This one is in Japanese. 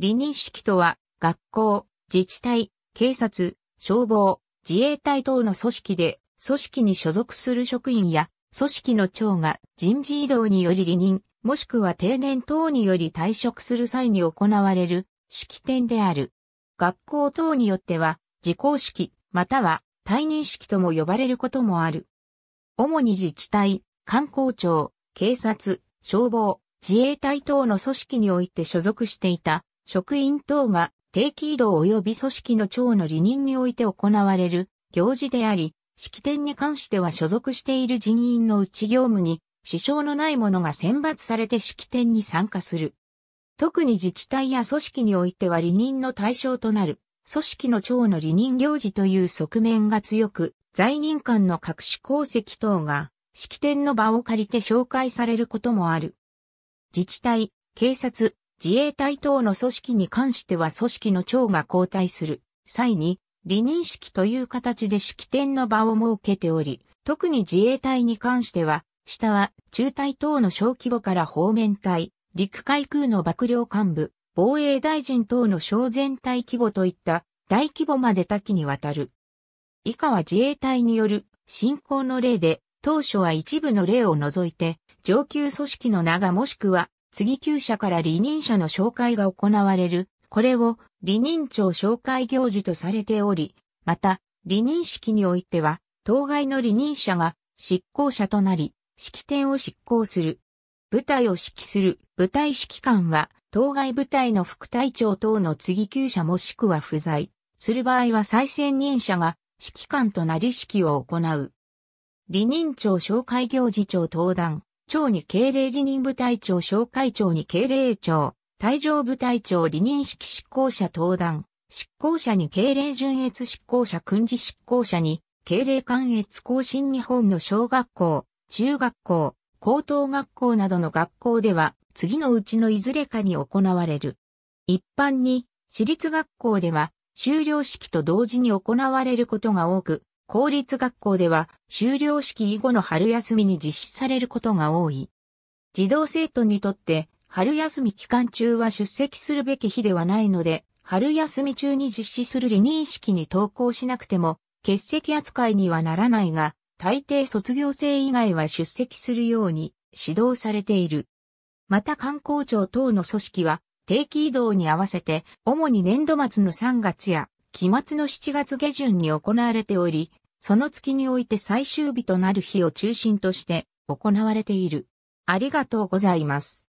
離任式とは、学校、自治体、警察、消防、自衛隊等の組織で、組織に所属する職員や、組織の長が人事異動により離任、もしくは定年等により退職する際に行われる式典である。学校等によっては、自公式、または退任式とも呼ばれることもある。主に自治体、観光庁、警察、消防、自衛隊等の組織において所属していた職員等が定期移動及び組織の長の離任において行われる行事であり、式典に関しては所属している人員のうち業務に支障のない者が選抜されて式典に参加する。特に自治体や組織においては離任の対象となる組織の長の離任行事という側面が強く、在任官の各種功績等が式典の場を借りて紹介されることもある。自治体、警察、自衛隊等の組織に関しては組織の長が交代する際に離任式という形で式典の場を設けており、特に自衛隊に関しては、下は中隊等の小規模から方面隊、陸海空の幕僚幹部、防衛大臣等の小全体規模といった大規模まで多岐にわたる。以下は自衛隊による進行の例で、当初は一部の例を除いて、上級組織の名がもしくは、次級者から離任者の紹介が行われる。これを離任庁紹介行事とされており、また、離任式においては、当該の離任者が執行者となり、式典を執行する。部隊を指揮する部隊指揮官は、当該部隊の副隊長等の次級者もしくは不在。する場合は再選任者が指揮官となり指揮を行う。離任庁紹介行事長登壇、長に敬礼離任部隊長紹介長に敬礼長、退場部隊長離任式執行者登壇、執行者に敬礼順越執行者訓示執行者に敬礼関越更新日本の小学校、中学校、高等学校などの学校では次のうちのいずれかに行われる。一般に私立学校では修了式と同時に行われることが多く、公立学校では修了式以後の春休みに実施されることが多い。児童生徒にとって春休み期間中は出席するべき日ではないので、春休み中に実施する離任式に登校しなくても欠席扱いにはならないが、大抵卒業生以外は出席するように指導されている。また観光庁等の組織は定期移動に合わせて主に年度末の3月や期末の7月下旬に行われており、その月において最終日となる日を中心として行われている。ありがとうございます。